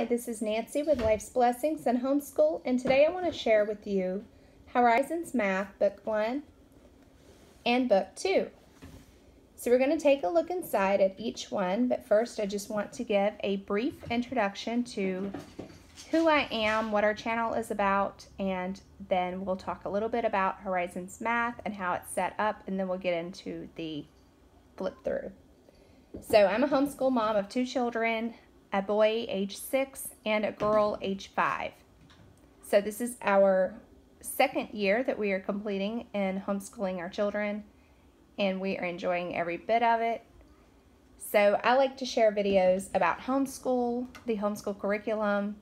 Hi, this is Nancy with Life's Blessings and Homeschool, and today I want to share with you Horizons Math Book 1 and Book 2. So we're going to take a look inside at each one, but first I just want to give a brief introduction to who I am, what our channel is about, and then we'll talk a little bit about Horizons Math and how it's set up, and then we'll get into the flip through. So I'm a homeschool mom of two children a boy age six, and a girl age five. So this is our second year that we are completing in homeschooling our children, and we are enjoying every bit of it. So I like to share videos about homeschool, the homeschool curriculum,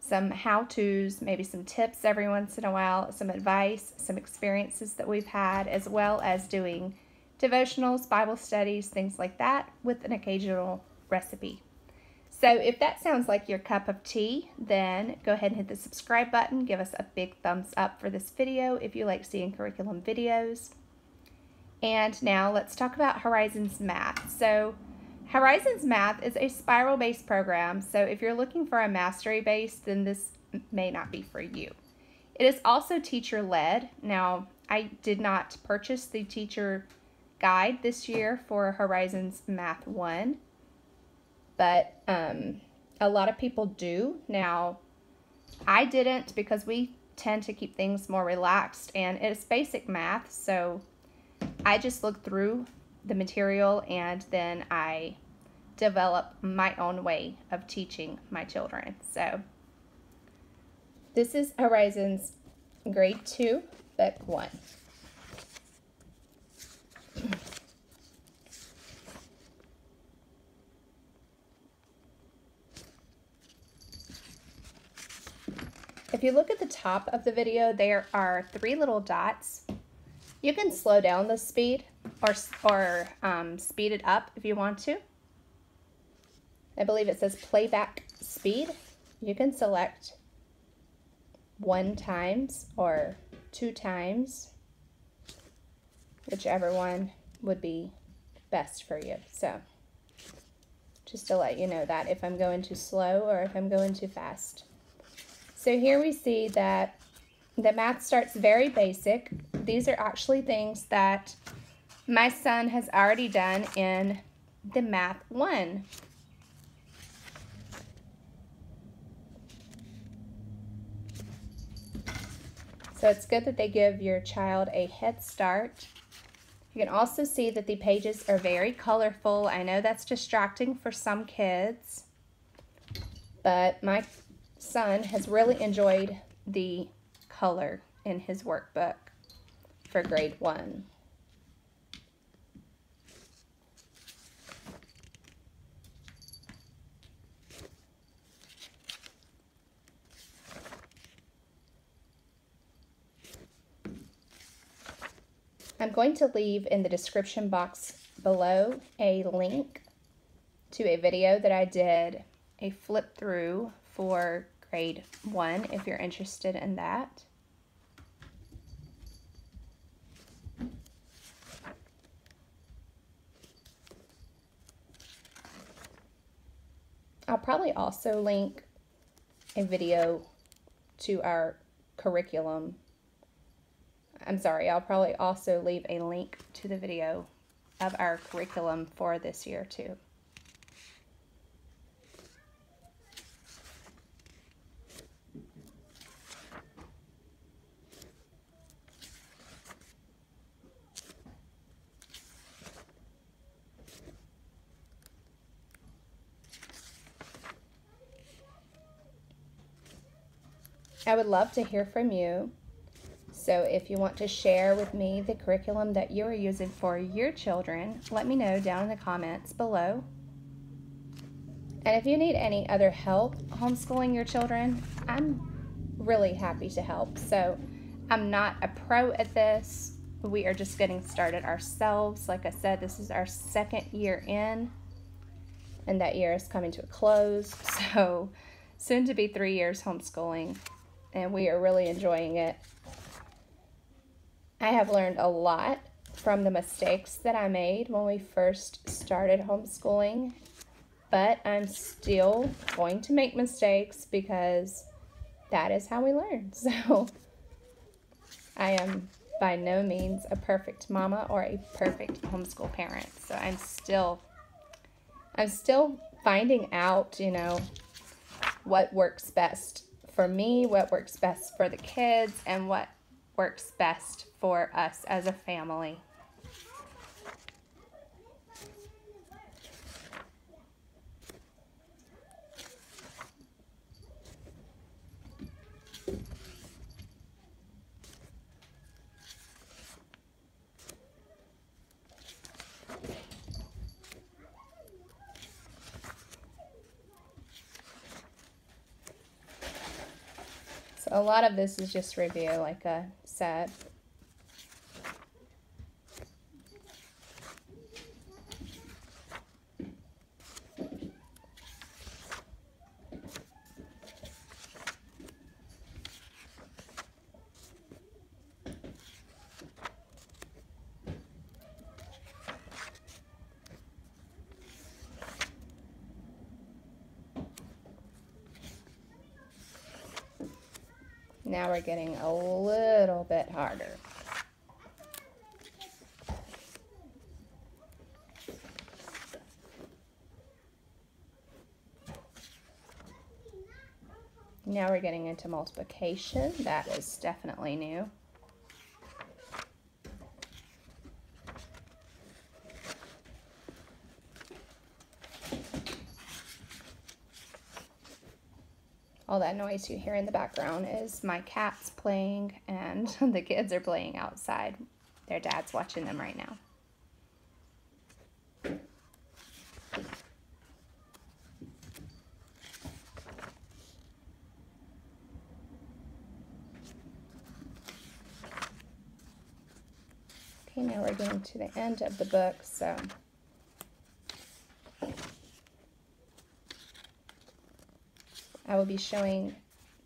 some how-tos, maybe some tips every once in a while, some advice, some experiences that we've had, as well as doing devotionals, Bible studies, things like that, with an occasional recipe. So if that sounds like your cup of tea, then go ahead and hit the subscribe button. Give us a big thumbs up for this video if you like seeing curriculum videos. And now let's talk about Horizons Math. So Horizons Math is a spiral-based program, so if you're looking for a mastery base, then this may not be for you. It is also teacher-led. Now, I did not purchase the teacher guide this year for Horizons Math 1 but um, a lot of people do. Now, I didn't because we tend to keep things more relaxed and it's basic math, so I just look through the material and then I develop my own way of teaching my children. So this is Horizons grade 2, book 1. If you look at the top of the video, there are three little dots. You can slow down the speed or, or um, speed it up if you want to. I believe it says playback speed. You can select one times or two times, whichever one would be best for you. So just to let you know that if I'm going too slow or if I'm going too fast. So here we see that the math starts very basic. These are actually things that my son has already done in the Math 1. So it's good that they give your child a head start. You can also see that the pages are very colorful. I know that's distracting for some kids, but my son has really enjoyed the color in his workbook for grade one. I'm going to leave in the description box below a link to a video that I did a flip through for grade one if you're interested in that. I'll probably also link a video to our curriculum. I'm sorry, I'll probably also leave a link to the video of our curriculum for this year too. I would love to hear from you. So if you want to share with me the curriculum that you are using for your children, let me know down in the comments below. And if you need any other help homeschooling your children, I'm really happy to help. So I'm not a pro at this. We are just getting started ourselves. Like I said, this is our second year in, and that year is coming to a close. So soon to be three years homeschooling and we are really enjoying it. I have learned a lot from the mistakes that I made when we first started homeschooling, but I'm still going to make mistakes because that is how we learn. So I am by no means a perfect mama or a perfect homeschool parent. So I'm still I'm still finding out, you know, what works best for me, what works best for the kids, and what works best for us as a family. A lot of this is just review, like uh, I said. Now we're getting a little bit harder. Now we're getting into multiplication. That is definitely new. All that noise you hear in the background is my cats playing and the kids are playing outside. Their dad's watching them right now. Okay, now we're getting to the end of the book, so I will be showing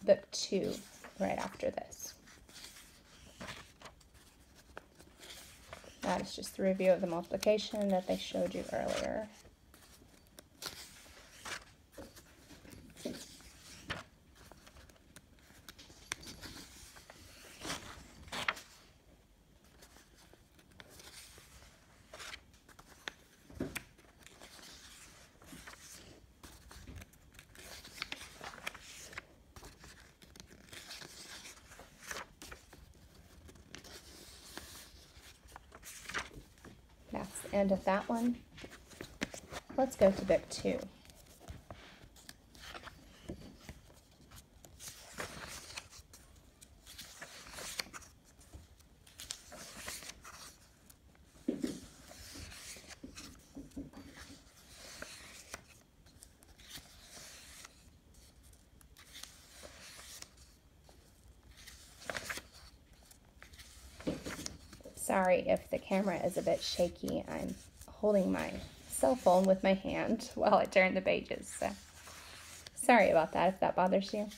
book two right after this. That is just the review of the multiplication that they showed you earlier. End of that one. Let's go to book two. Sorry if the camera is a bit shaky. I'm holding my cell phone with my hand while I turn the pages. So sorry about that if that bothers you.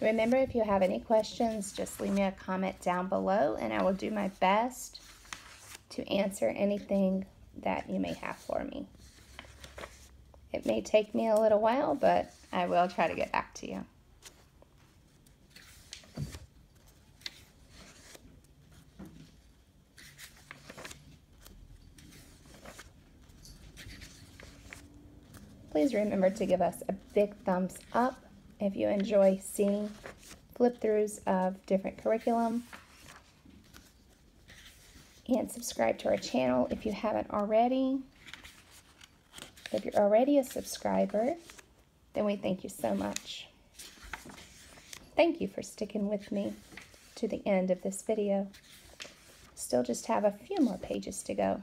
Remember, if you have any questions, just leave me a comment down below and I will do my best to answer anything that you may have for me. It may take me a little while, but I will try to get back to you. Please remember to give us a big thumbs up if you enjoy seeing flip-throughs of different curriculum. And subscribe to our channel if you haven't already. If you're already a subscriber, then we thank you so much. Thank you for sticking with me to the end of this video. Still just have a few more pages to go.